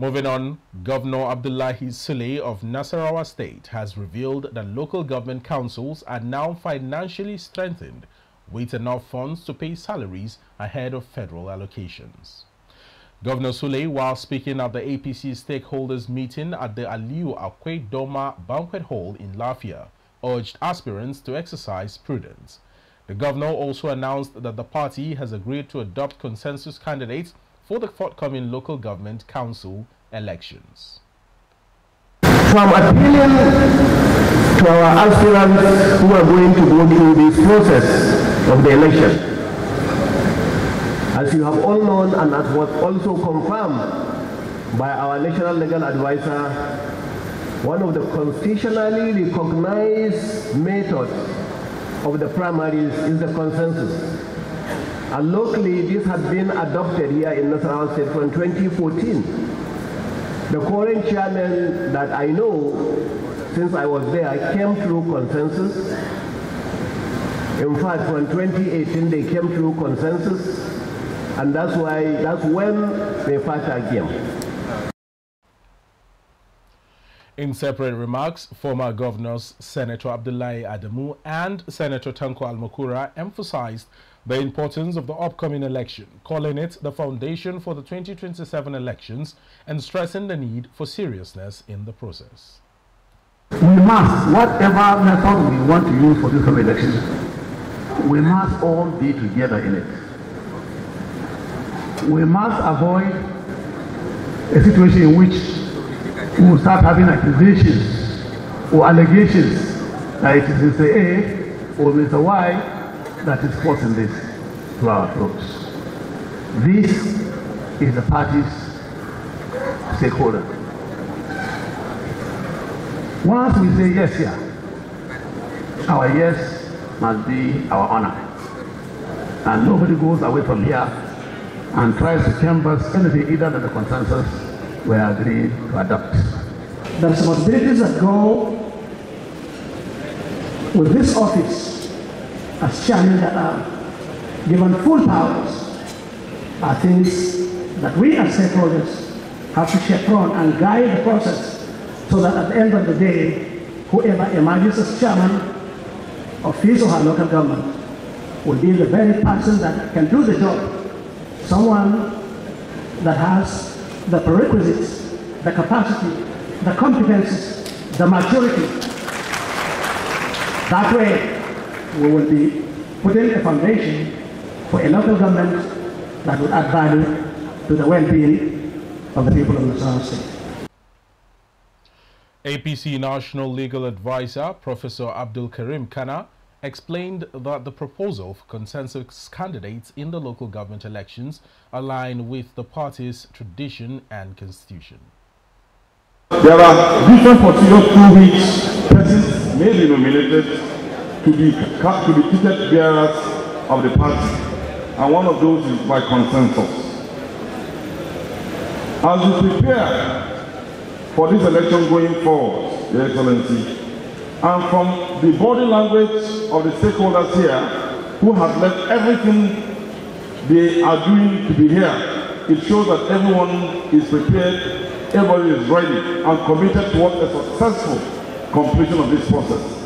Moving on, Governor Abdullahi Sule of Nasarawa State has revealed that local government councils are now financially strengthened with enough funds to pay salaries ahead of federal allocations. Governor Sule, while speaking at the APC stakeholders meeting at the Aliu Akwe Doma Banquet Hall in Lafia, urged aspirants to exercise prudence. The governor also announced that the party has agreed to adopt consensus candidates for the forthcoming local government council elections. From appealing to our aspirants who are going to go through this process of the election, as you have all known and as was also confirmed by our national legal advisor, one of the constitutionally recognized methods of the primaries is the consensus. And locally, this has been adopted here in Nasarawa State from 2014. The current chairman that I know, since I was there, came through consensus. In fact, from 2018, they came through consensus. And that's why, that's when the FATA came. In separate remarks, former governors Senator Abdullahi Adamu and Senator Tanko Almakura emphasized the importance of the upcoming election, calling it the foundation for the 2027 elections and stressing the need for seriousness in the process. We must, whatever method we want to use for this election, we must all be together in it. We must avoid a situation in which we will start having accusations or allegations that it is Mr. A or Mr. Y that is forcing this to our throats. This is the party's stakeholder. Once we say yes here, our yes must be our honor. And nobody goes away from here and tries to canvass anything either than the consensus we agreed to adopt. The responsibilities that go with this office as chairman that are given full powers are things that we as stakeholders have to chaperone and guide the process so that at the end of the day, whoever emerges as chairman of his or her local government will be the very person that can do the job. Someone that has the prerequisites, the capacity, the competences, the maturity. That way, we will be putting a foundation for a local government that will add value to the well-being of the people of the South State. APC National Legal Advisor Professor Abdul Karim Kana explained that the proposal for consensus candidates in the local government elections align with the party's tradition and constitution. There are different procedures through which persons may be nominated to be, to be ticket bearers of the party. And one of those is by consensus. As we prepare for this election going forward, Your Excellency, and from the body language of the stakeholders here who have left everything they are doing to be here, it shows that everyone is prepared, everybody is ready and committed towards a successful completion of this process.